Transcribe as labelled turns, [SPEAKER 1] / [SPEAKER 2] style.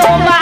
[SPEAKER 1] Jehovah